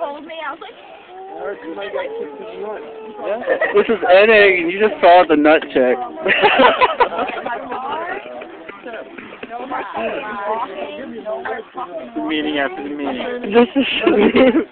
told me. I was like, This is N egg, and you just saw the nut check. Meeting after the meeting. this is